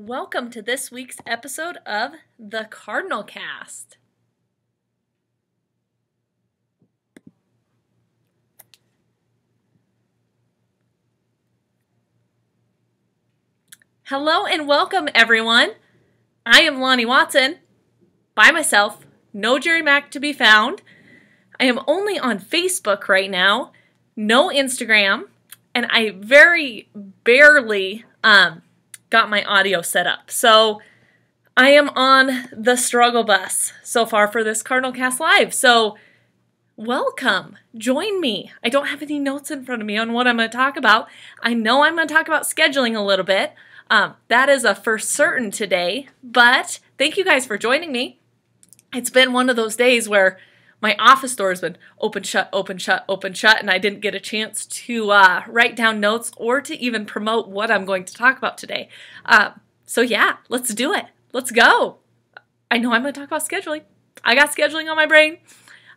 Welcome to this week's episode of the Cardinal Cast. Hello and welcome, everyone. I am Lonnie Watson, by myself, no Jerry Mack to be found. I am only on Facebook right now, no Instagram, and I very barely um, got my audio set up. So I am on the struggle bus so far for this Cardinal Cast Live. So welcome. Join me. I don't have any notes in front of me on what I'm going to talk about. I know I'm going to talk about scheduling a little bit. Um, that is a for certain today, but thank you guys for joining me. It's been one of those days where my office door has been open, shut, open, shut, open, shut, and I didn't get a chance to uh, write down notes or to even promote what I'm going to talk about today. Uh, so, yeah, let's do it. Let's go. I know I'm going to talk about scheduling. I got scheduling on my brain.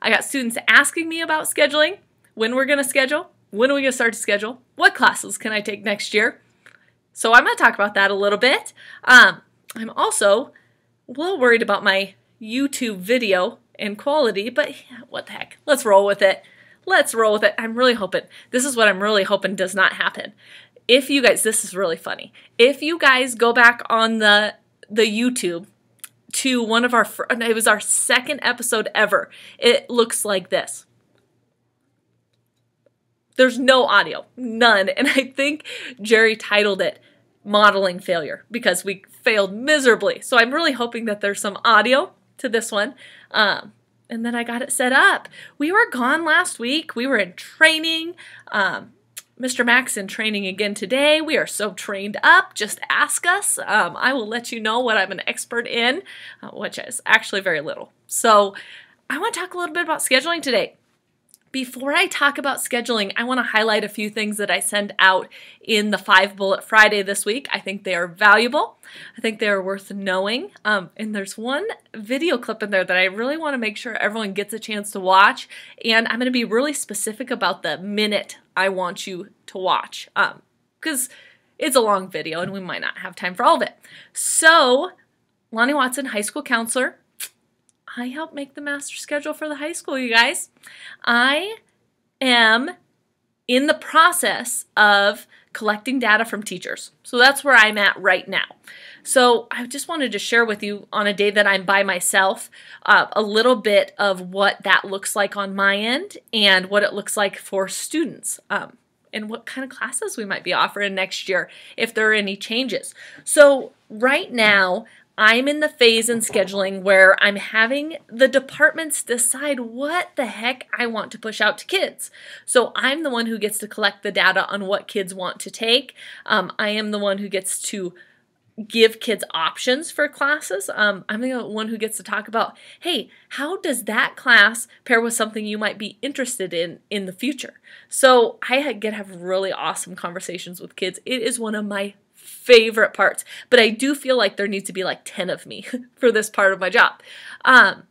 I got students asking me about scheduling, when we're going to schedule, when are we going to start to schedule, what classes can I take next year. So, I'm going to talk about that a little bit. Um, I'm also a little worried about my YouTube video and quality, but what the heck? Let's roll with it. Let's roll with it. I'm really hoping, this is what I'm really hoping does not happen. If you guys, this is really funny. If you guys go back on the the YouTube to one of our, it was our second episode ever. It looks like this. There's no audio, none. And I think Jerry titled it Modeling Failure because we failed miserably. So I'm really hoping that there's some audio to this one. Um, and then I got it set up. We were gone last week. We were in training. Um, Mr. Mack's in training again today. We are so trained up. Just ask us. Um, I will let you know what I'm an expert in, uh, which is actually very little. So I want to talk a little bit about scheduling today. Before I talk about scheduling, I want to highlight a few things that I send out in the Five Bullet Friday this week. I think they are valuable. I think they are worth knowing. Um, and there's one video clip in there that I really want to make sure everyone gets a chance to watch. And I'm going to be really specific about the minute I want you to watch because um, it's a long video and we might not have time for all of it. So, Lonnie Watson, high school counselor, I help make the master schedule for the high school, you guys. I am in the process of collecting data from teachers. So that's where I'm at right now. So I just wanted to share with you on a day that I'm by myself uh, a little bit of what that looks like on my end and what it looks like for students. Um, and what kind of classes we might be offering next year if there are any changes. So, right now, I'm in the phase in scheduling where I'm having the departments decide what the heck I want to push out to kids. So I'm the one who gets to collect the data on what kids want to take. Um, I am the one who gets to give kids options for classes. Um, I'm the one who gets to talk about, hey, how does that class pair with something you might be interested in in the future? So I get to have really awesome conversations with kids. It is one of my favorite parts. But I do feel like there needs to be like 10 of me for this part of my job. Um,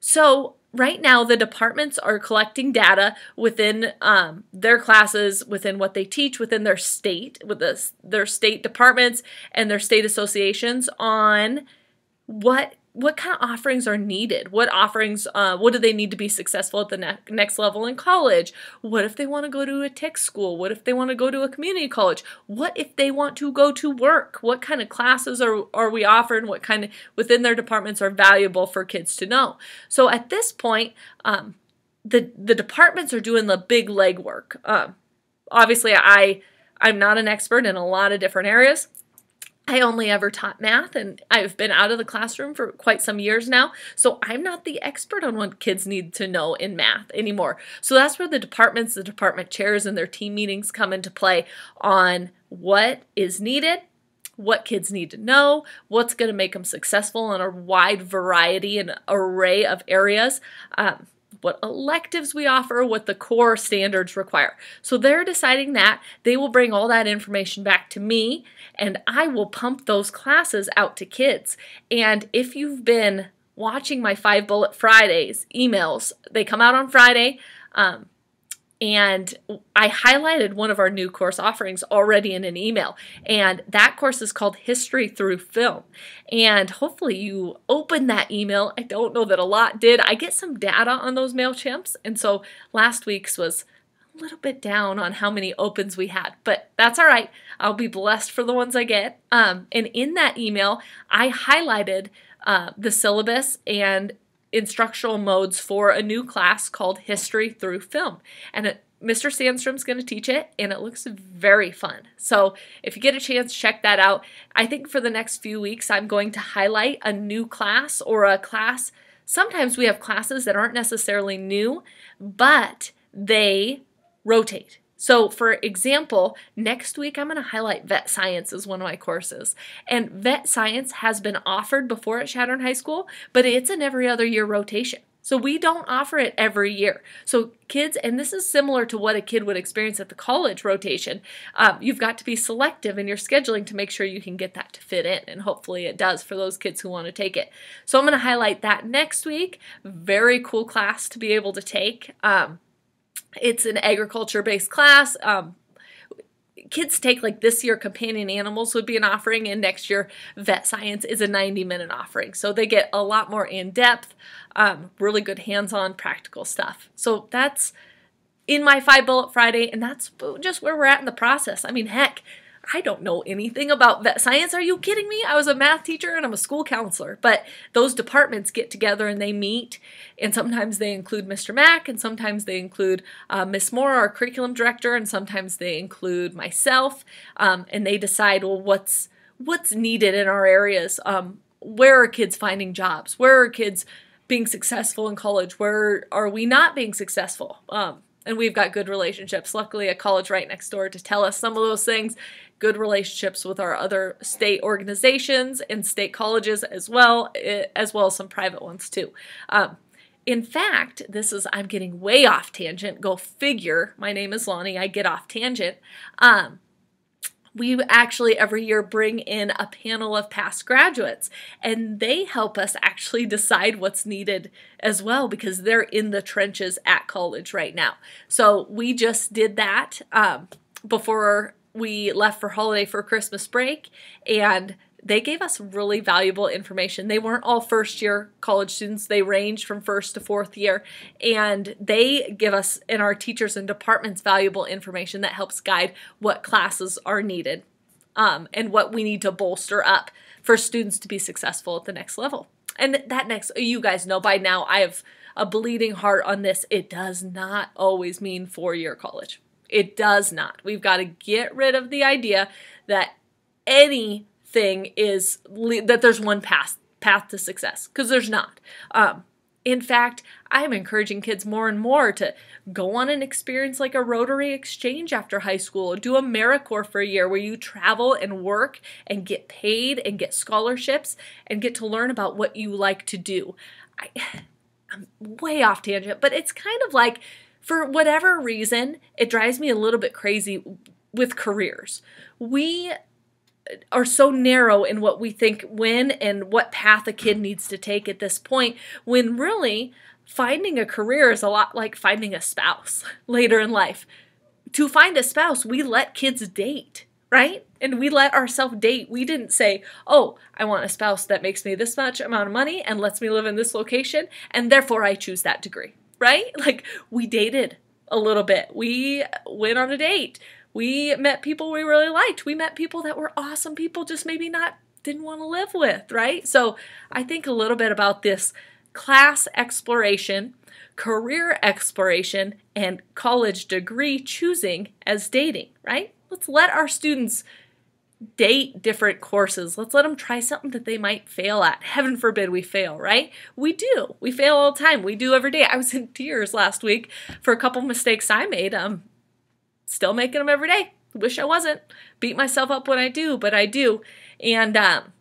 so right now the departments are collecting data within um, their classes within what they teach within their state with the, their state departments and their state associations on what what kind of offerings are needed? What offerings, uh, what do they need to be successful at the ne- next level in college? What if they want to go to a tech school? What if they want to go to a community college? What if they want to go to work? What kind of classes are, are we offering? What kind of within their departments are valuable for kids to know? So at this point, um, the the departments are doing the big legwork. Um, obviously, I I'm not an expert in a lot of different areas. I only ever taught math and I've been out of the classroom for quite some years now. So I'm not the expert on what kids need to know in math anymore. So that's where the departments, the department chairs, and their team meetings come into play on what is needed what kids need to know, what's going to make them successful in a wide variety and array of areas. Um, what electives we offer, what the core standards require. So they're deciding that. They will bring all that information back to me, and I will pump those classes out to kids. And if you've been watching my Five Bullet Fridays emails, they come out on Friday. Um, and I highlighted one of our new course offerings already in an email. And that course is called History Through Film. And hopefully you opened that email. I don't know that a lot did. I get some data on those MailChimps. And so last week's was a little bit down on how many opens we had, but that's all right. I'll be blessed for the ones I get. Um, and in that email, I highlighted uh, the syllabus and instructional modes for a new class called History Through Film. And it, Mr. Sandstrom's going to teach it, and it looks very fun. So if you get a chance, check that out. I think for the next few weeks, I'm going to highlight a new class or a class. Sometimes we have classes that aren't necessarily new, but they rotate. So, for example, next week I'm going to highlight vet science as one of my courses. And vet science has been offered before at Chadron High School, but it's an every other year rotation. So, we don't offer it every year. So, kids, and this is similar to what a kid would experience at the college rotation, um, you've got to be selective in your scheduling to make sure you can get that to fit in. And hopefully it does for those kids who want to take it. So, I'm going to highlight that next week. Very cool class to be able to take. Um, it's an agriculture based class. Um, kids take like this year companion animals would be an offering and next year vet science is a 90 minute offering. So they get a lot more in depth um, really good hands-on practical stuff. So that's in my five bullet friday and that's just where we're at in the process. I mean heck I don't know anything about vet science. Are you kidding me? I was a math teacher and I'm a school counselor. But those departments get together and they meet, and sometimes they include Mr. Mack, and sometimes they include uh, Miss Moore, our curriculum director, and sometimes they include myself, um, and they decide well what's what's needed in our areas. Um, where are kids finding jobs? Where are kids being successful in college? Where are we not being successful? Um, and we've got good relationships. Luckily, a college right next door to tell us some of those things good relationships with our other state organizations and state colleges as well, eh, as well as some private ones too. Um, in fact, this is, I'm getting way off tangent. Go figure. My name is Lonnie. I get off tangent. Um, we actually every year bring in a panel of past graduates and they help us actually decide what's needed as well because they're in the trenches at college right now. So we just did that um, before we left for holiday for Christmas break and they gave us really valuable information. They weren't all first year college students, they ranged from first to fourth year. And they give us and our teachers and departments valuable information that helps guide what classes are needed um, and what we need to bolster up for students to be successful at the next level. And that next, you guys know by now, I have a bleeding heart on this. It does not always mean four year college. It does not. We've got to get rid of the idea that anything is that there's one path path to success because there's not. Um, in fact, I am encouraging kids more and more to go on an experience like a Rotary Exchange after high school, do a AmeriCorps for a year where you travel and work and get paid and get scholarships and get to learn about what you like to do. I, I'm way off tangent, but it's kind of like for whatever reason, it drives me a little bit crazy with careers. We are so narrow in what we think when and what path a kid needs to take at this point, when really finding a career is a lot like finding a spouse later in life. To find a spouse, we let kids date, right? And we let ourselves date. We didn't say, oh, I want a spouse that makes me this much amount of money and lets me live in this location, and therefore I choose that degree right? Like we dated a little bit. We went on a date. We met people we really liked. We met people that were awesome people, just maybe not didn't want to live with, right? So I think a little bit about this class exploration, career exploration, and college degree choosing as dating, right? Let's let our students date different courses. Let's let them try something that they might fail at. Heaven forbid we fail, right? We do. We fail all the time. We do every day. I was in tears last week for a couple mistakes I made. Um, still making them every day. Wish I wasn't. Beat myself up when I do, but I do. And um,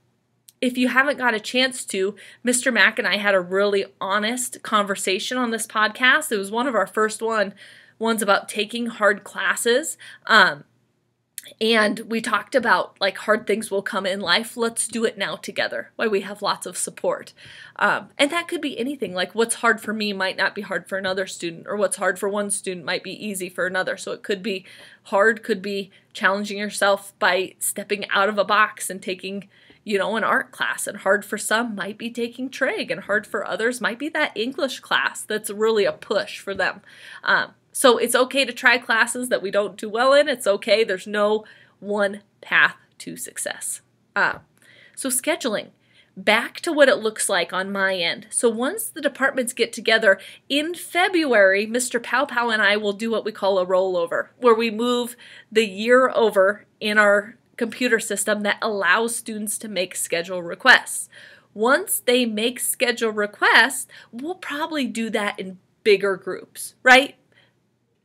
if you haven't got a chance to, Mr. Mack and I had a really honest conversation on this podcast. It was one of our first one ones about taking hard classes. Um, and we talked about like hard things will come in life. Let's do it now together. Why we have lots of support. Um, and that could be anything. Like what's hard for me might not be hard for another student, or what's hard for one student might be easy for another. So it could be hard, could be challenging yourself by stepping out of a box and taking, you know, an art class. And hard for some might be taking trig, and hard for others might be that English class that's really a push for them. Um, so it's okay to try classes that we don't do well in. It's okay. There's no one path to success. Uh, so scheduling. Back to what it looks like on my end. So once the departments get together in February, Mr. Pow Pow and I will do what we call a rollover, where we move the year over in our computer system that allows students to make schedule requests. Once they make schedule requests, we'll probably do that in bigger groups, right?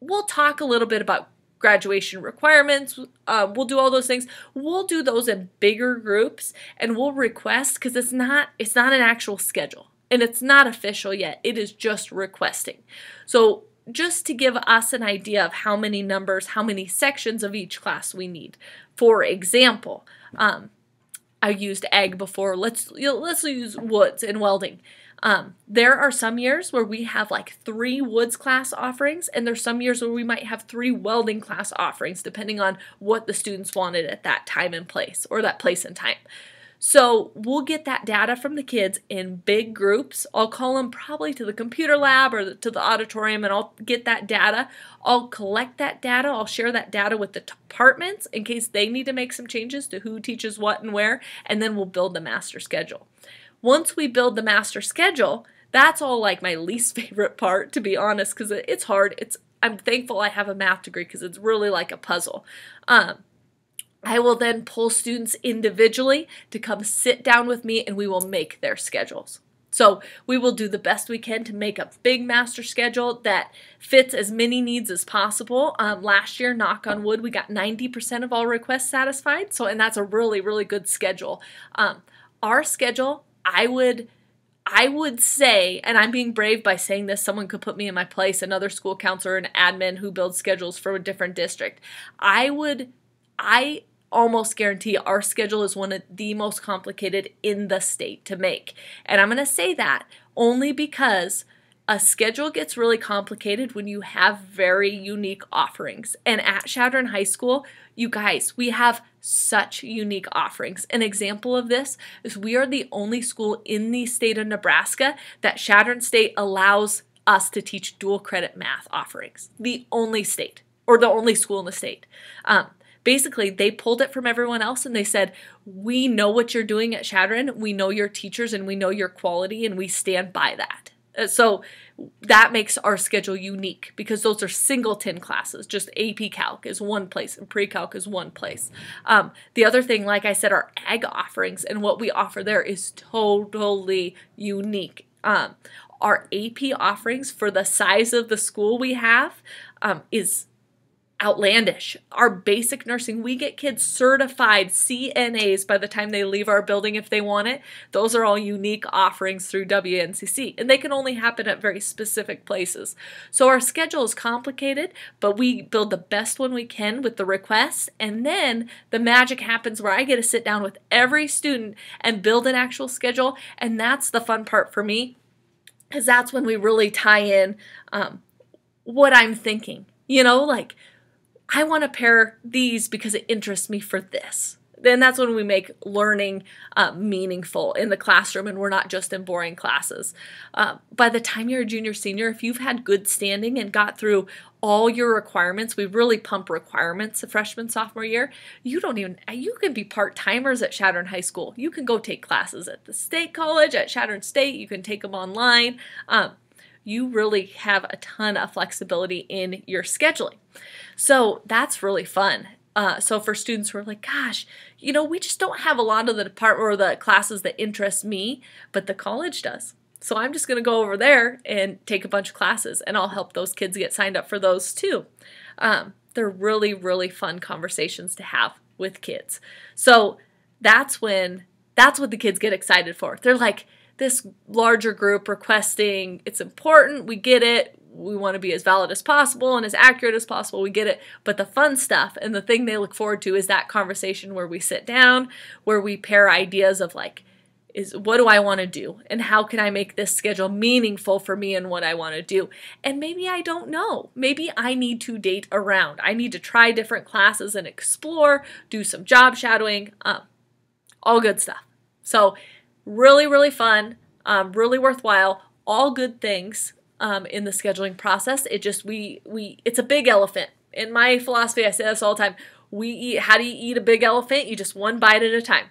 We'll talk a little bit about graduation requirements. Um, we'll do all those things. We'll do those in bigger groups, and we'll request because it's not it's not an actual schedule and it's not official yet. It is just requesting. So just to give us an idea of how many numbers, how many sections of each class we need. For example, um, I used egg before. Let's you know, let's use woods and welding. Um, there are some years where we have like three woods class offerings, and there's some years where we might have three welding class offerings, depending on what the students wanted at that time and place, or that place and time. So we'll get that data from the kids in big groups. I'll call them probably to the computer lab or to the auditorium and I'll get that data. I'll collect that data. I'll share that data with the departments in case they need to make some changes to who teaches what and where, and then we'll build the master schedule. Once we build the master schedule, that's all like my least favorite part, to be honest, because it's hard. It's I'm thankful I have a math degree because it's really like a puzzle. Um, I will then pull students individually to come sit down with me and we will make their schedules. So we will do the best we can to make a big master schedule that fits as many needs as possible. Um, last year, knock on wood, we got 90% of all requests satisfied. So, and that's a really, really good schedule. Um, our schedule I would I would say, and I'm being brave by saying this, someone could put me in my place, another school counselor, an admin who builds schedules for a different district. I would, I almost guarantee our schedule is one of the most complicated in the state to make. And I'm going to say that only because a schedule gets really complicated when you have very unique offerings. And at Chadron High School, you guys, we have such unique offerings. An example of this is we are the only school in the state of Nebraska that Chadron State allows us to teach dual credit math offerings. The only state, or the only school in the state. Um, basically they pulled it from everyone else and they said we know what you're doing at Chadron we know your teachers and we know your quality and we stand by that so that makes our schedule unique because those are singleton classes. Just AP Calc is one place and Pre-Calc is one place. Um, the other thing, like I said, our ag offerings and what we offer there is totally unique. Um, our AP offerings for the size of the school we have um, is outlandish. Our basic nursing, we get kids certified CNAs by the time they leave our building if they want it. Those are all unique offerings through WNCC, and they can only happen at very specific places. So our schedule is complicated, but we build the best one we can with the requests, and then the magic happens where I get to sit down with every student and build an actual schedule, and that's the fun part for me, because that's when we really tie in um, what I'm thinking. You know, like I want to pair these because it interests me for this. Then that's when we make learning uh, meaningful in the classroom and we're not just in boring classes. Uh, by the time you're a junior senior, if you've had good standing and got through all your requirements, we really pump requirements the freshman, sophomore year. You don't even, you can be part timers at Chadron High School. You can go take classes at the state college, at Chadron State. You can take them online. Um, you really have a ton of flexibility in your scheduling. So that's really fun. Uh, so for students who are like, gosh, you know, we just don't have a lot of the department or the classes that interest me, but the college does. So I'm just going to go over there and take a bunch of classes, and I'll help those kids get signed up for those too. Um, they're really, really fun conversations to have with kids. So that's when that's what the kids get excited for. They're like, this larger group requesting, it's important, we get it, we want to be as valid as possible and as accurate as possible. We get it. But the fun stuff and the thing they look forward to is that conversation where we sit down, where we pair ideas of like, is what do I want to do and how can I make this schedule meaningful for me and what I want to do. And maybe I don't know. Maybe I need to date around. I need to try different classes and explore, do some job shadowing, um, all good stuff. So, really, really fun, um, really worthwhile, all good things um, in the scheduling process. It just, we, we, it's a big elephant. In my philosophy, I say this all the time we eat how do you eat a big elephant you just one bite at a time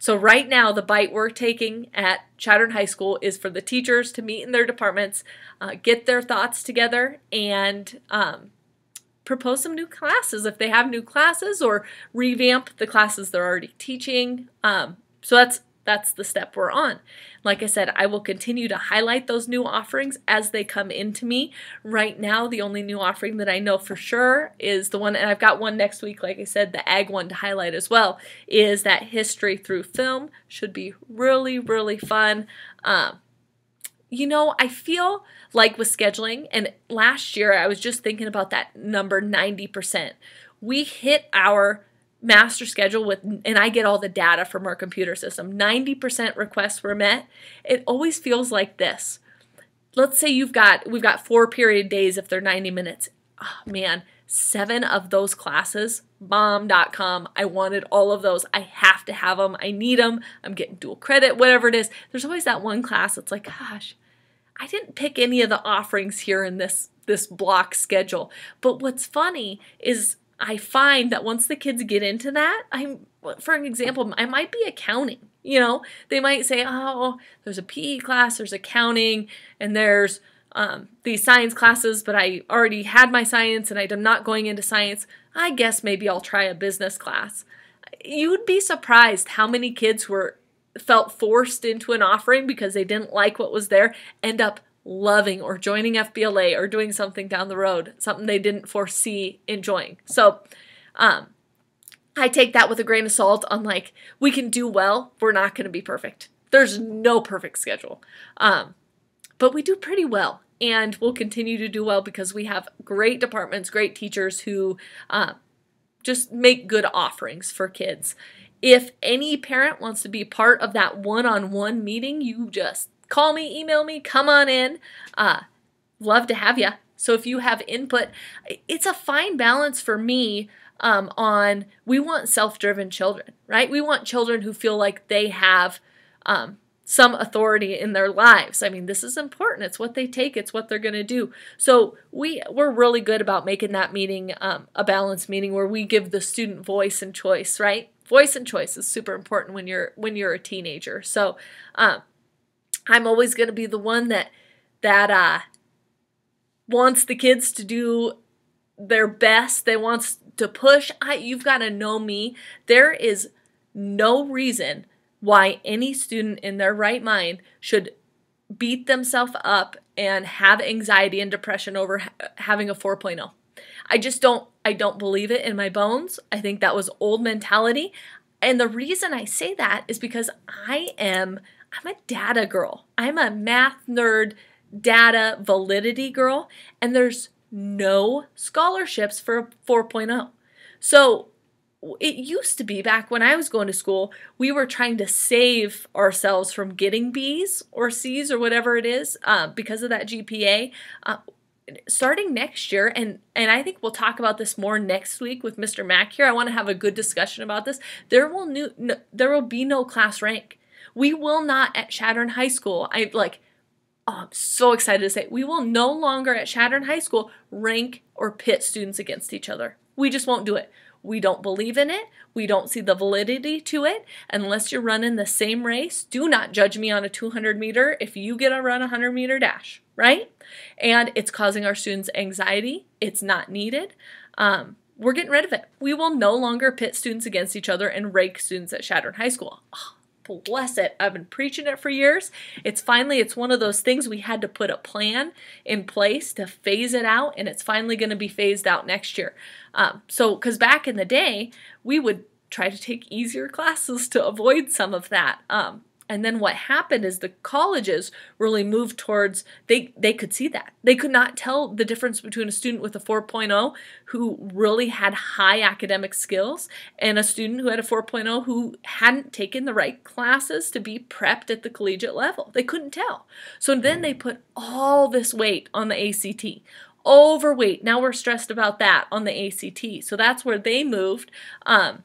so right now the bite we're taking at Chadron High School is for the teachers to meet in their departments uh, get their thoughts together and um, propose some new classes if they have new classes or revamp the classes they're already teaching um, so that's that's the step we're on. Like I said, I will continue to highlight those new offerings as they come into me. Right now, the only new offering that I know for sure is the one, and I've got one next week, like I said, the ag one to highlight as well, is that history through film. Should be really, really fun. Um, you know, I feel like with scheduling, and last year I was just thinking about that number 90%. We hit our master schedule with and I get all the data from our computer system. 90% requests were met. It always feels like this. Let's say you've got we've got four period days if they're 90 minutes. Oh man, 7 of those classes bomb.com. I wanted all of those. I have to have them. I need them. I'm getting dual credit, whatever it is. There's always that one class that's like, gosh, I didn't pick any of the offerings here in this this block schedule. But what's funny is I find that once the kids get into that, I'm for an example, I might be accounting. You know, they might say, "Oh, there's a PE class, there's accounting, and there's um, these science classes, but I already had my science and I'm not going into science. I guess maybe I'll try a business class." You'd be surprised how many kids were felt forced into an offering because they didn't like what was there end up loving or joining FBLA or doing something down the road, something they didn't foresee enjoying. So, um, I take that with a grain of salt on like, we can do well, we're not going to be perfect. There's no perfect schedule. Um, but we do pretty well and we'll continue to do well because we have great departments, great teachers who uh, just make good offerings for kids. If any parent wants to be part of that one on one meeting, you just call me, email me, come on in. Uh, love to have you. So if you have input, it's a fine balance for me um, on we want self-driven children, right? We want children who feel like they have um, some authority in their lives. I mean, this is important. It's what they take. It's what they're going to do. So we we're really good about making that meeting um, a balanced meeting where we give the student voice and choice, right? Voice and choice is super important when you're when you're a teenager. So um, I'm always going to be the one that that uh wants the kids to do their best. They wants to push. I, you've got to know me. There is no reason why any student in their right mind should beat themselves up and have anxiety and depression over ha- having a 4.0. I just don't I don't believe it in my bones. I think that was old mentality. And the reason I say that is because I am I'm a data girl. I'm a math nerd, data validity girl, and there's no scholarships for 4.0. So it used to be back when I was going to school, we were trying to save ourselves from getting B's or C's or whatever it is uh, because of that GPA. Uh, starting next year, and and I think we'll talk about this more next week with Mr. Mack here. I want to have a good discussion about this. There will new no, there will be no class rank. We will not at Chadron High School. I like oh, I'm so excited to say we will no longer at Chadron High School rank or pit students against each other. We just won't do it. We don't believe in it. We don't see the validity to it. Unless you're running the same race, do not judge me on a 200 meter if you get to run a 100 meter dash, right? And it's causing our students anxiety. It's not needed. Um, we're getting rid of it. We will no longer pit students against each other and rank students at Chadron High School. Oh, bless it. I've been preaching it for years. It's finally, it's one of those things we had to put a plan in place to phase it out, and it's finally going to be phased out next year. Um, so, because back in the day, we would try to take easier classes to avoid some of that. Um, And then what happened is the colleges really moved towards they they could see that. They could not tell the difference between a student with a 4.0 who really had high academic skills and a student who had a 4.0 who hadn't taken the right classes to be prepped at the collegiate level. They couldn't tell. So then they put all this weight on the ACT. Overweight. Now we're stressed about that on the ACT. So that's where they moved. Um,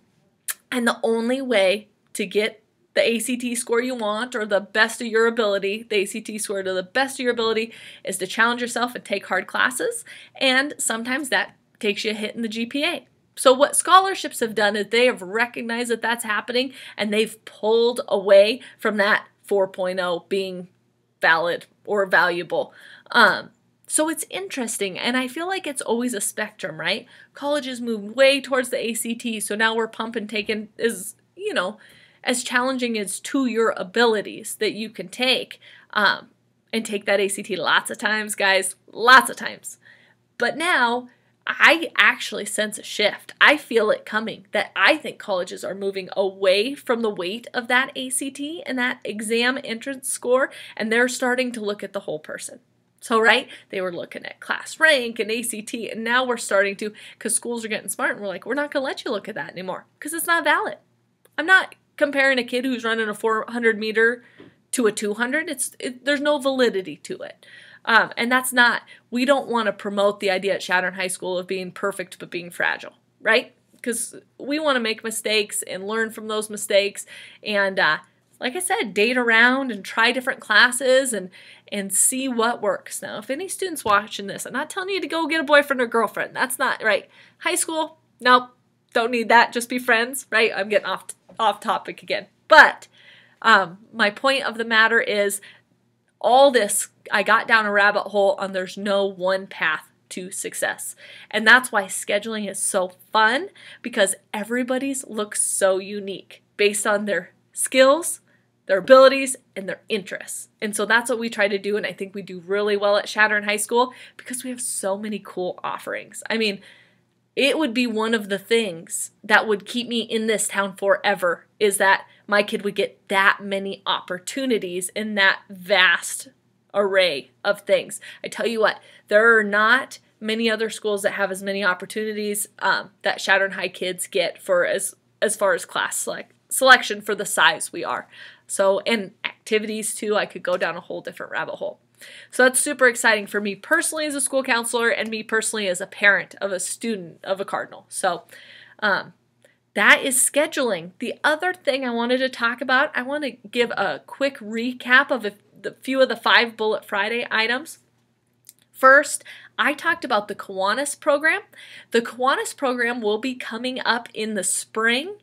and the only way to get the ACT score you want or the best of your ability, the ACT score to the best of your ability, is to challenge yourself and take hard classes. And sometimes that takes you a hit in the GPA. So, what scholarships have done is they have recognized that that's happening and they've pulled away from that 4.0 being valid or valuable. Um, so it's interesting, and I feel like it's always a spectrum, right? Colleges moved way towards the ACT, so now we're pumping taking is you know as challenging as to your abilities that you can take um, and take that ACT lots of times, guys, lots of times. But now I actually sense a shift. I feel it coming that I think colleges are moving away from the weight of that ACT and that exam entrance score, and they're starting to look at the whole person. So, right, they were looking at class rank and ACT, and now we're starting to, because schools are getting smart, and we're like, we're not going to let you look at that anymore because it's not valid. I'm not comparing a kid who's running a 400 meter to a 200 it's it, there's no validity to it um, and that's not we don't want to promote the idea at Chadron High School of being perfect but being fragile right because we want to make mistakes and learn from those mistakes and uh, like I said, date around and try different classes and and see what works. Now, if any students watching this, I'm not telling you to go get a boyfriend or girlfriend. That's not right. High school, nope, don't need that. Just be friends, right? I'm getting off off topic again. But um, my point of the matter is all this, I got down a rabbit hole and there's no one path to success. And that's why scheduling is so fun because everybody's looks so unique based on their skills, their abilities, and their interests. And so that's what we try to do. And I think we do really well at Chadron High School because we have so many cool offerings. I mean, it would be one of the things that would keep me in this town forever is that my kid would get that many opportunities in that vast array of things. I tell you what, there are not many other schools that have as many opportunities um, that Chadron High kids get for as as far as class select, selection for the size we are. So and activities too, I could go down a whole different rabbit hole. So that's super exciting for me personally as a school counselor and me personally as a parent of a student of a Cardinal. So um, that is scheduling. The other thing I wanted to talk about, I want to give a quick recap of a, the few of the five Bullet Friday items. First, I talked about the Kiwanis program. The Kiwanis program will be coming up in the spring.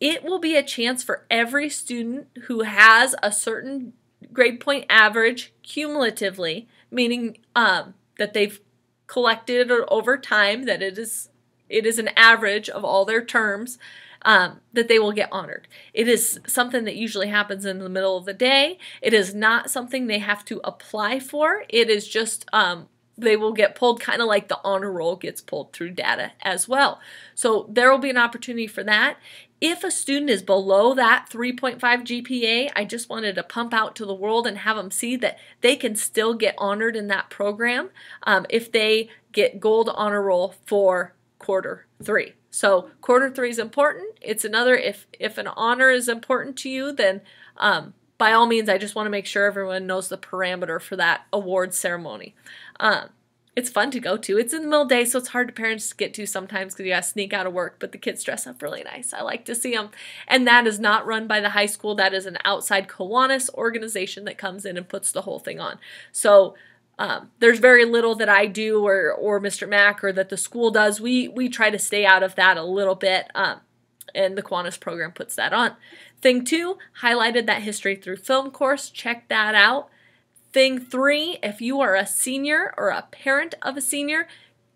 It will be a chance for every student who has a certain grade point average cumulatively, meaning um, that they've collected over time, that it is it is an average of all their terms, um, that they will get honored. It is something that usually happens in the middle of the day. It is not something they have to apply for. It is just um, they will get pulled kind of like the honor roll gets pulled through data as well. So there will be an opportunity for that. If a student is below that 3.5 GPA, I just wanted to pump out to the world and have them see that they can still get honored in that program um, if they get gold honor roll for quarter three. So quarter three is important. It's another, if, if an honor is important to you, then um, by all means, I just want to make sure everyone knows the parameter for that award ceremony. Um, it's fun to go to. It's in the middle of the day, so it's hard to parents to get to sometimes because you got to sneak out of work, but the kids dress up really nice. I like to see them. And that is not run by the high school. That is an outside Kiwanis organization that comes in and puts the whole thing on. So um, there's very little that I do or, or Mr. Mack or that the school does. We, we try to stay out of that a little bit. Um, and the Kiwanis program puts that on. Thing two, highlighted that history through film course. Check that out. Thing three, if you are a senior or a parent of a senior,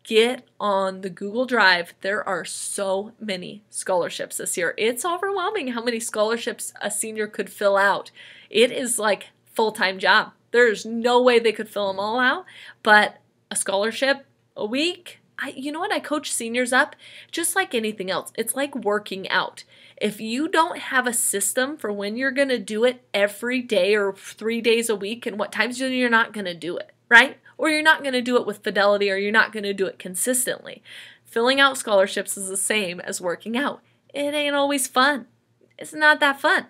get on the Google Drive. There are so many scholarships this year. It's overwhelming how many scholarships a senior could fill out. It is like full-time job. There's no way they could fill them all out, but a scholarship a week, I, you know what? I coach seniors up just like anything else. It's like working out. If you don't have a system for when you're going to do it every day or three days a week and what times you're not going to do it, right? Or you're not going to do it with fidelity or you're not going to do it consistently. Filling out scholarships is the same as working out. It ain't always fun. It's not that fun.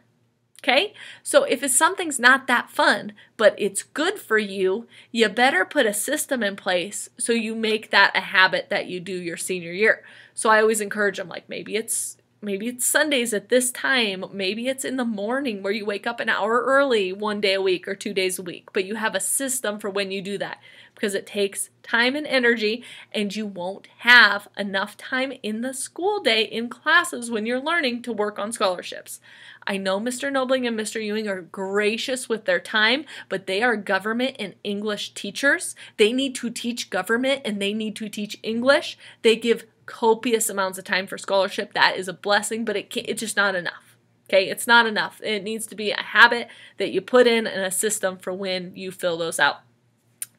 Okay? So if it's something's not that fun, but it's good for you, you better put a system in place so you make that a habit that you do your senior year. So I always encourage them like maybe it's maybe it's Sundays at this time, maybe it's in the morning where you wake up an hour early one day a week or two days a week, but you have a system for when you do that because it takes time and energy, and you won't have enough time in the school day in classes when you're learning to work on scholarships. I know Mr. Nobling and Mr. Ewing are gracious with their time, but they are government and English teachers. They need to teach government and they need to teach English. They give copious amounts of time for scholarship. That is a blessing, but it it's just not enough. Okay, it's not enough. It needs to be a habit that you put in and a system for when you fill those out.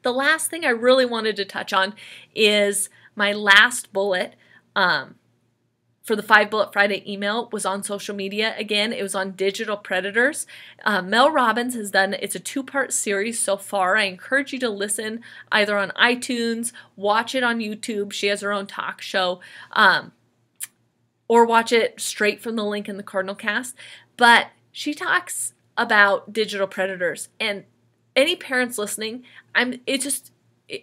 The last thing I really wanted to touch on is my last bullet um, for the Five Bullet Friday email was on social media. Again, it was on digital predators. Uh, Mel Robbins has done, it's a two part series so far. I encourage you to listen either on iTunes, watch it on YouTube. She has her own talk show. Um, or watch it straight from the link in the Cardinal Cast. But she talks about digital predators and any parents listening, I'm it just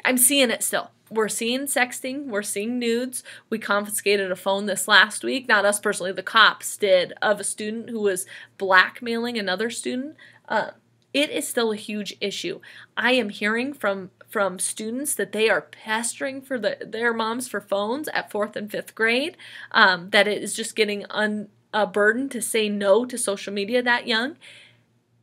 I'm seeing it still. We're seeing sexting, we're seeing nudes. We confiscated a phone this last week, not us personally, the cops did, of a student who was blackmailing another student. Uh, it is still a huge issue. I am hearing from from students that they are pestering for the, their moms for phones at fourth and fifth grade. Um, that it is just getting un, a burden to say no to social media that young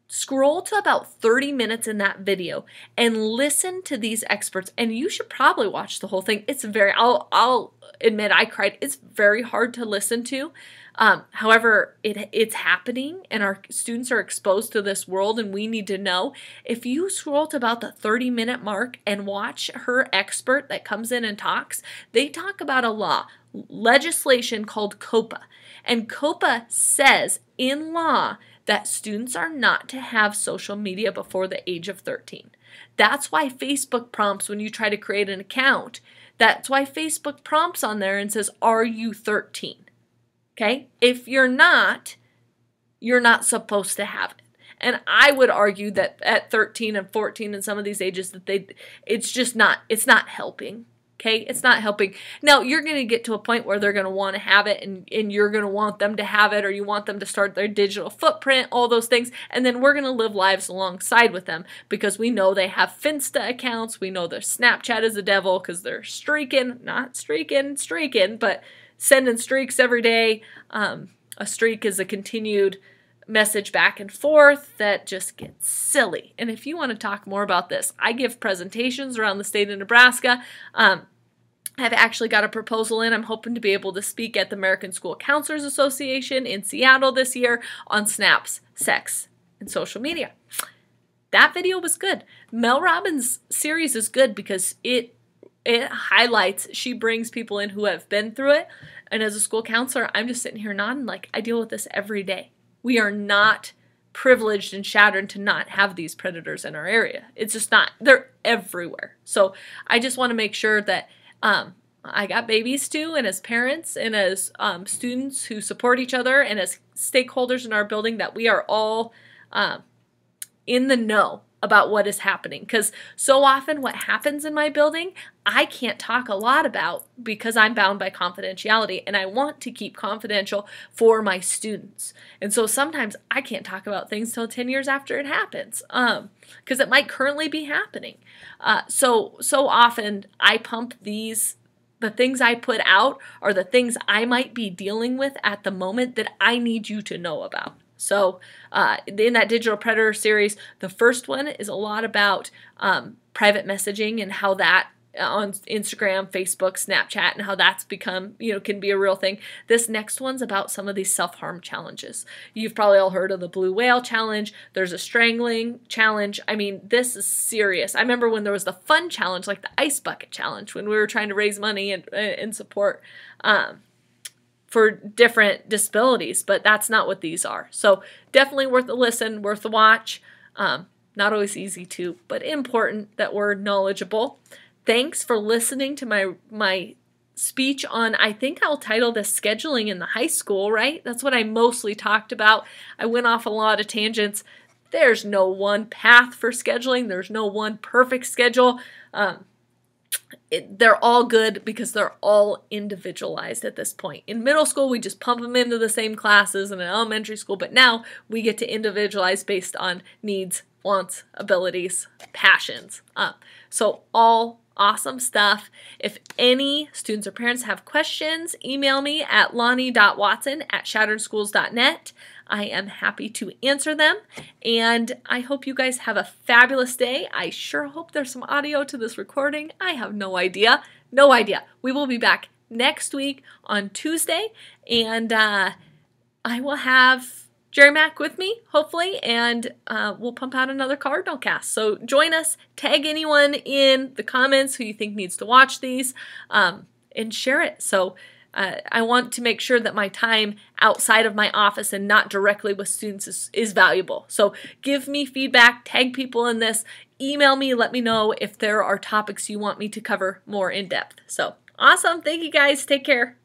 scroll to about 30 minutes in that video and listen to these experts. And you should probably watch the whole thing. It's very i'll i'll admit i cried. It's very hard to listen to. Um, however it it's happening and our students are exposed to this world and we need to know. If you scroll to about the 30 minute mark and watch her expert that comes in and talks they talk about a law legislation called COPPA. And COPPA says in law that students are not to have social media before the age of 13. That's why Facebook prompts when you try to create an account. That's why Facebook prompts on there and says, Are you 13? Okay? If you're not, you're not supposed to have it. And I would argue that at 13 and 14 and some of these ages that they it's just not it's not helping. Okay, it's not helping. Now, you're going to get to a point where they're going to want to have it and, and you're going to want them to have it or you want them to start their digital footprint, all those things. And then we're going to live lives alongside with them because we know they have Finsta accounts. We know their Snapchat is the devil because they're streaking, not streaking, streaking, but sending streaks every day. Um, a streak is a continued message back and forth that just gets silly. And if you want to talk more about this, I give presentations around the state of Nebraska. Um, I've actually got a proposal in. I'm hoping to be able to speak at the American School Counselors Association in Seattle this year on snaps, sex, and social media. That video was good. Mel Robbins' series is good because it it highlights she brings people in who have been through it. And as a school counselor, I'm just sitting here nodding like I deal with this every day. We are not privileged and Chadron to not have these predators in our area. It's just not. They're everywhere. So I just want to make sure that um, I got babies too, and as parents and as um, students who support each other and as stakeholders in our building, that we are all um, in the know about what is happening. Because so often, what happens in my building, I can't talk a lot about because I'm bound by confidentiality and I want to keep confidential for my students. And so sometimes I can't talk about things till 10 years after it happens um, because it might currently be happening. Uh, so, so often I pump these the things I put out are the things I might be dealing with at the moment that I need you to know about. So, uh, in that Digital Predator series, the first one is a lot about um, private messaging and how that on Instagram, Facebook, Snapchat, and how that's become, you know, can be a real thing. This next one's about some of these self harm challenges. You've probably all heard of the Blue Whale Challenge. There's a strangling challenge. I mean, this is serious. I remember when there was the fun challenge, like the Ice Bucket Challenge, when we were trying to raise money and, and support. Um, for different disabilities, but that's not what these are. So definitely worth a listen, worth a watch. Um, not always easy to, but important that we're knowledgeable. Thanks for listening to my my speech on I think I'll title this scheduling in the high school, right? That's what I mostly talked about. I went off a lot of tangents. There's no one path for scheduling. There's no one perfect schedule. Um, it, they're all good because they're all individualized at this point. In middle school, we just pump them into the same classes, and in elementary school, but now we get to individualize based on needs, wants, abilities, passions. Uh, so, all awesome stuff. If any students or parents have questions, email me at lonnie.watson at chadronschools.net. I am happy to answer them. And I hope you guys have a fabulous day. I sure hope there's some audio to this recording. I have no idea. No idea. We will be back next week on Tuesday. And uh, I will have Jerry Mack with me, hopefully, and uh, we'll pump out another Cardinal cast. So join us, tag anyone in the comments who you think needs to watch these, um, and share it. So uh, I want to make sure that my time outside of my office and not directly with students is, is valuable. So give me feedback, tag people in this, email me, let me know if there are topics you want me to cover more in depth. So awesome. Thank you guys. Take care.